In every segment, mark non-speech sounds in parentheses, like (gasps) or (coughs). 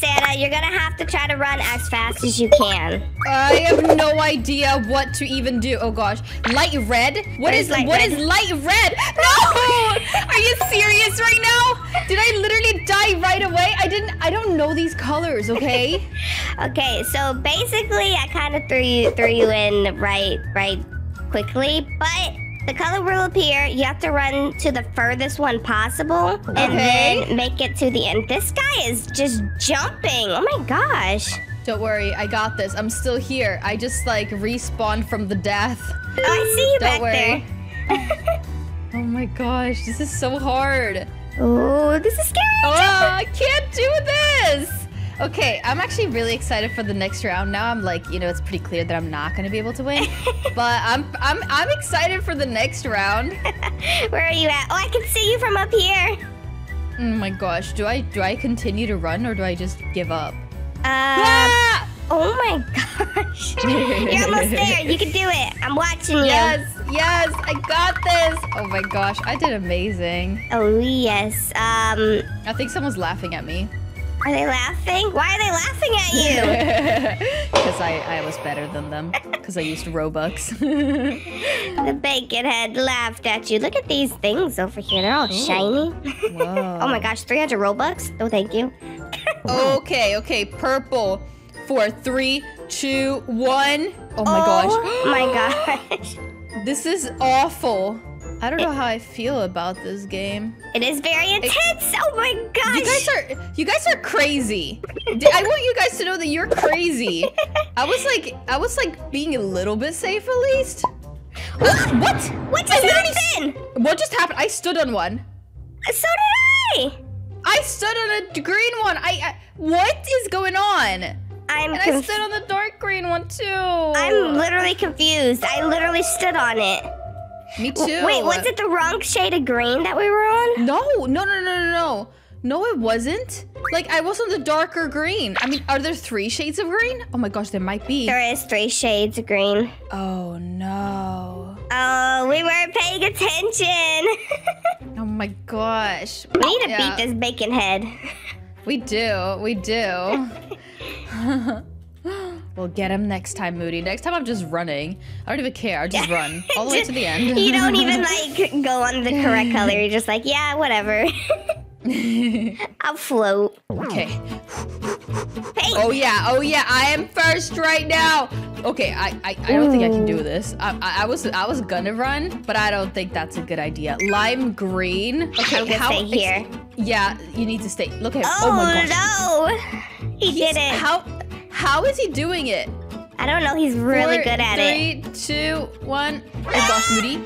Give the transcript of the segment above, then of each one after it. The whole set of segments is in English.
Sanna, you're gonna have to try to run as fast as you can. I have no idea what to even do. Oh gosh, light red. What What is is light what red? is light red? No, (laughs) are you serious right now? Did I literally die right away? I didn't. I don't know these colors. Okay. (laughs) Okay, so basically, I kind of threw you threw you in right right quickly, but the color will appear. You have to run to the furthest one possible, and Okay. then make it to the end. This guy is just jumping. Oh my gosh! don't worry, I got this. I'm still here. I just like respawned from the death. Oh, I see you Don't back worry. there. (laughs) Oh my gosh, this is so hard. Oh, this is scary. Oh, I can't do this. Okay, I'm actually really excited for the next round. Now I'm like, you know, it's pretty clear that I'm not gonna be able to win, (laughs) but I'm I'm I'm excited for the next round. (laughs) Where are you at? Oh, I can see you from up here. Oh my gosh, do I do I continue to run or do I just give up? Uh, Ah! oh my gosh. (laughs) You're almost there. You can do it. I'm watching you. Yes, yes, I got this. Oh my gosh, I did amazing. Oh yes. Um, I think someone's laughing at me are they laughing? Why are they laughing at you? (laughs) because I I was better than them because I used Robux. (laughs) the bacon head laughed at you. Look at these things over here. They're all oh, shiny. (laughs) Oh my gosh, 300 Robux? No, thank you. Okay, okay, purple. Four, three, two, one. Oh my Oh gosh. (gasps) my gosh. This is awful. I don't know how I feel about this game. It is very intense. Oh my gosh. You guys are you guys are crazy. I want you guys to know that you're crazy. I was like I was like being a little bit safe at least. (gasps) what? What I just happened? What just happened? I stood on one. So did I. I stood on a green one. I, I what is going on? I'm And I stood on the dark green one too. I'm literally confused. I literally stood on it. Me too. Wait, was it the wrong shade of green that we were on? No, no, no, no, no, no. No, it wasn't. Like, I was on the darker green. I mean, are there three shades of green? Oh my gosh, there might be. There is three shades of green. Oh no. Oh, we weren't paying attention. (laughs) Oh my gosh. we need to Yeah, beat this bacon head. We do. We do. (laughs) we'll get him next time, Moody. Next time I'm just running. I don't even care. I just (laughs) run all the way to the end. you don't even (laughs) like go on the correct color. You're just like, yeah, whatever. (laughs) I'll float. okay. Hey, Oh yeah. Oh yeah. I am first right now. Okay. I I, I don't think I can do this. I, I I was I was gonna run, but I don't think that's a good idea. Lime green. Okay. How, stay here. Yeah. You need to stay. Look at. Oh, Oh, my oh, gosh. no! He He's- did it. How how is he doing it? I don't know. He's really Four, good at it. Three, two, one. Oh gosh, Moody. Moody!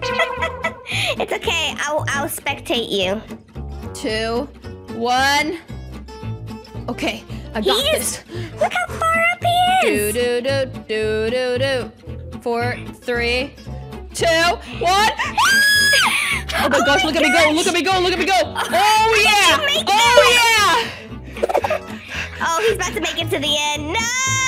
(laughs) It's okay. I'll I'll spectate you. Two, one. Okay, I got He this. is- Look how far up he is. do do do do do. do. Four, three, two, one. (laughs) Oh my gosh, look at me go! Look at me go! Look at me go! (laughs) Oh yeah! Oh yeah! Oh, he's about to make it to the end. No!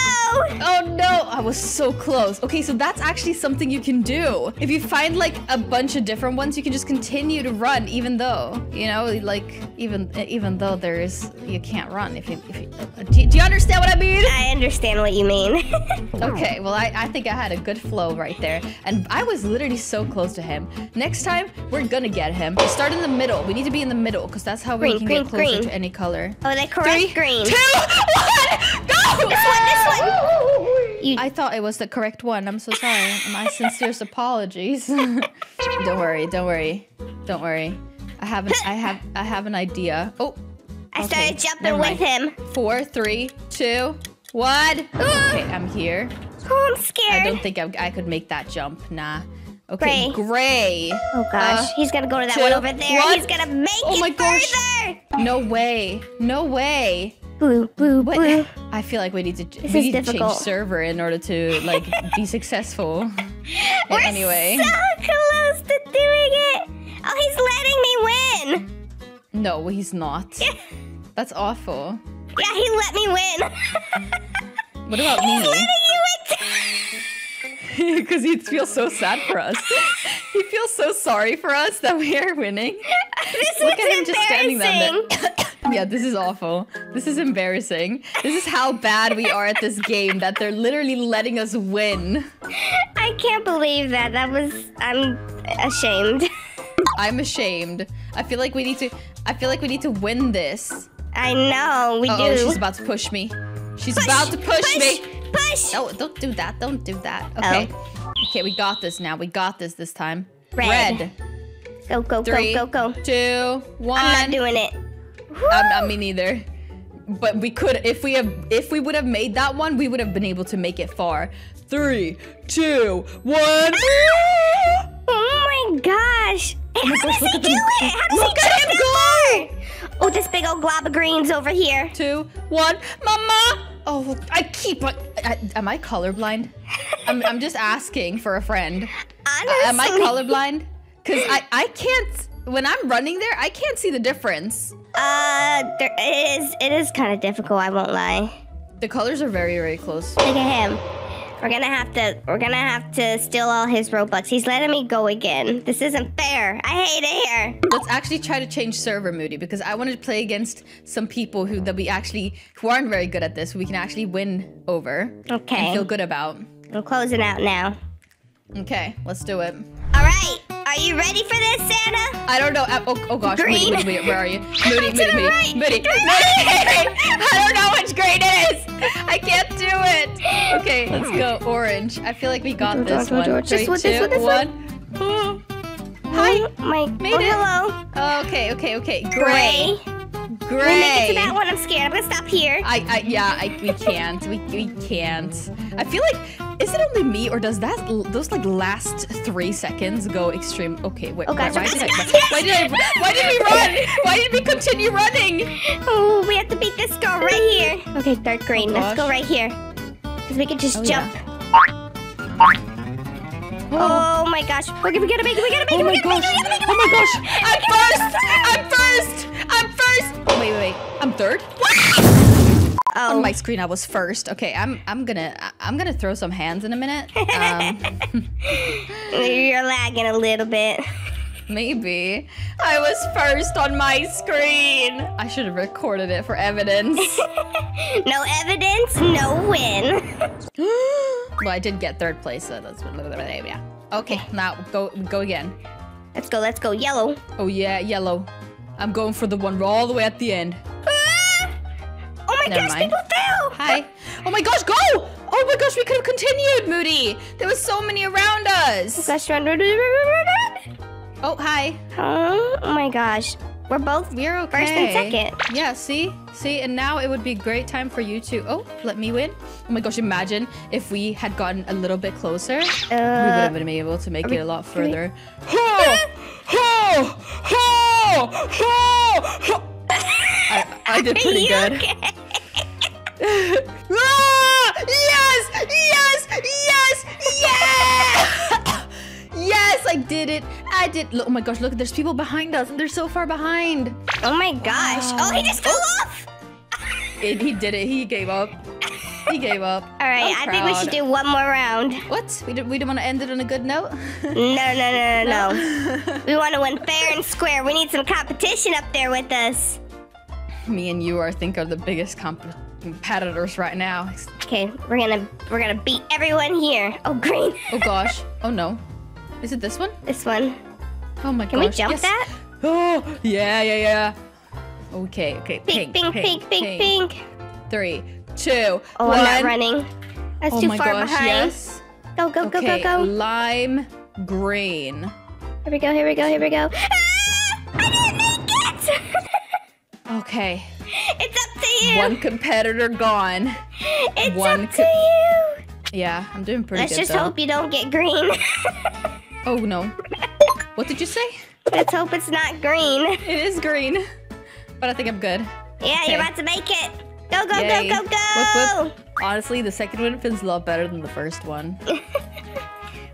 I was so close. Okay, so that's actually something you can do. If you find like a bunch of different ones, you can just continue to run even though, you know, like even even though there is you can't run if you, if you uh, do, you- do you understand what I mean? I understand what you mean. (laughs) Okay, well I, I think I had a good flow right there. And I was literally so close to him. Next time, we're gonna get him. Start in the middle. We need to be in the middle because that's how we Green, can green, get closer green. to any color. oh, the correct Three, green. two, (laughs) one, go! This one, this one. You, I thought it was the correct one. I'm so sorry. My sincerest (laughs) apologies. (laughs) don't worry, don't worry, don't worry. I have an, I have I have an idea. Oh, I okay, started jumping with him. four, three, two, one. (gasps) Okay, I'm here. Oh, I'm scared. I don't think I, I could make that jump. Nah. Okay, Gray. gray. oh gosh, Uh, he's gonna go to that two, one over there. one. He's gonna make Oh it my gosh. further. No way. No way. Blue, blue, What? blue. (laughs) I feel like we need to This we need to change server in order to like (laughs) be successful. (laughs) We're anyway. so close to doing it. Oh, he's letting me win. No, he's not. That's awful. Yeah, he let me win. What about He's me? letting you win. Because he feels so sad for us. he feels so sorry for us that we are winning. This Look at him just standing there. (laughs) Yeah, this is awful. This is embarrassing. This is how bad we are at this game that they're literally letting us win. I can't believe that. That was. I'm ashamed. (laughs) I'm ashamed. I feel like we need to. I feel like we need to win this. I know we Uh do. oh, she's about to push me. She's about to push, me. Push. No, don't do that. Don't do that. Okay. Okay, we got this now. We got this this time. Red. Go go Three, go go go. two, one. I'm not doing it. Not me neither. But we could, if we have, if we would have made that one, we would have been able to make it far. Three, two, one. (laughs) Oh my gosh! Oh my How gosh, does look he at do it? How does Look he at him far? Oh, this big old glob of greens over here. two, one. Mama. Oh, I keep. on- I, am I colorblind? I'm, I'm just asking for a friend. (laughs) Honestly, Am I colorblind? Cause I, I can't. When I'm running there, I can't see the difference. Uh, there it is. It is kind of difficult. I won't lie. The colors are very, very close. Look at him. We're gonna have to. We're gonna have to steal all his robux. He's letting me go again. This isn't fair. I hate it here. Let's actually try to change server Moody because I wanted to play against some people who that we actually who aren't very good at this. Who we can actually win over Okay. and feel good about. I'm closing out now. Okay, let's do it. All right. Are you ready for this, Sanna? I don't know. Oh, oh gosh, Moody, Green. Moody, Moody, where are you? Moody, (laughs) To Moody, the Moody, right. Moody, Moody. (laughs) I don't know which green it is. I can't do it. Okay, let's go. Orange. I feel like we got George, this George, one. George. This Three, one, this one, one. Oh. Hi. Oh, my. Made oh, it. hello. Oh, okay, okay, okay. Gray. Gray. Can we make it to that one? I'm scared. I'm gonna stop here. I, I, yeah, I, we can't. We, we can't. I feel like, is it only me or does that, those like last three seconds go extreme? Okay, wait, Oh, why, gosh, why oh, did I, why, why did I, why did we (laughs) run? Why did we continue running? Oh, we have to beat this girl right here. Okay, dark green. Oh, Let's go right here. Because we can just Oh, jump. yeah. Oh my gosh. Okay, we gotta make it. We gotta make Oh it. my we gotta gosh! make it. We oh gotta make it. Oh my gosh! I'm first! I'm first! I'm third? Oh, On my screen, I was first. Okay, I'm, I'm gonna, I'm gonna throw some hands in a minute. Um, (laughs) you're lagging a little bit. maybe. I was first on my screen. I should have recorded it for evidence. (laughs) No evidence, no win. (gasps) well, I did get third place, so that's yeah. Okay, now go, go again. Let's go. Let's go. Yellow. Oh yeah, yellow. I'm going for the one all the way at the end. Oh my Never gosh, mind. people fell. Hi. Oh my gosh, go! Oh my gosh, we could have continued, Moody. There were so many around us. Gosh, run, run, run, run, run. Oh, hi. Oh, oh my gosh. We're both We're okay. first and second. Yeah, see? See, and now it would be a great time for you to... Oh, let me win. Oh my gosh, imagine if we had gotten a little bit closer. we would Uh, have been able to make we- it a lot further. (laughs) Ho! Ho! Ho! Ho! I, I did (laughs) pretty good. okay? Ah! (laughs) Yes! Yes! Yes! Yeah! (coughs) yes, I did it. I did. Look, oh my gosh, look, there's people behind us. And they're so far behind. Oh my gosh. Oh, he just fell off. (laughs) And he did it. He gave up. He gave up. (laughs) All right, I'm think we should do one more round. What? We, did, we didn't want to end it on a good note? No, no, no, no, no. We want to win fair and square. We need some competition up there with us. Me and you, are, I think, are the biggest comp- competitors right now. Okay, we're gonna we're gonna beat everyone here. Oh, green. Oh gosh. Oh no. Is it this one? This one. Oh my Can gosh. we jump yes. that? Oh, yeah, yeah, yeah. Okay, okay. Pink, pink, pink, pink, pink. Three, two, Oh, one. I'm not running. That's Oh too my far gosh, behind. yes. Go, go, go, okay, go, go. lime green. Here we go, here we go, here we go. Ah! Okay, it's up to you. one competitor gone. it's one up to you. Yeah, I'm doing pretty good. Let's just though. hope you don't get green. (laughs) Oh no. What did you say? Let's hope it's not green. It is green. But I think I'm good. Yeah, Okay. you're about to make it. Go, go, Yay. go, go, go. Whoop, whoop. Honestly, the second one feels a lot better than the first one. (laughs)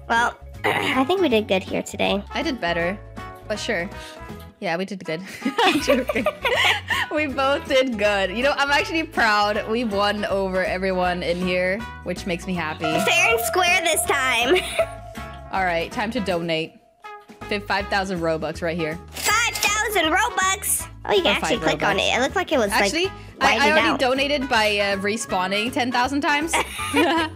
Well, (clears throat) I think we did good here today. I did better, but sure. Yeah, we did good. (laughs) We both did good. You know, I'm actually proud we won over everyone in here, which makes me happy. Fair and square this time. (laughs) All right, time to donate. Fi- 5,000 Robux right here. 5,000 Robux. Oh, you can Or actually click on it. It looked like it was Actually, like I, I already out. donated by uh, respawning 10,000 times. (laughs)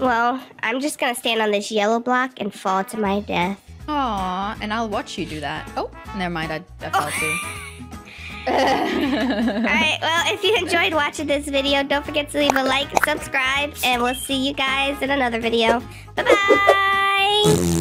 Well, I'm just gonna stand on this yellow block and fall to my death. Aw, and I'll watch you do that. Oh, never mind, I, I fell (laughs) too. Alright, well, if you enjoyed watching this video, don't forget to leave a like, subscribe, and we'll see you guys in another video. Bye-bye!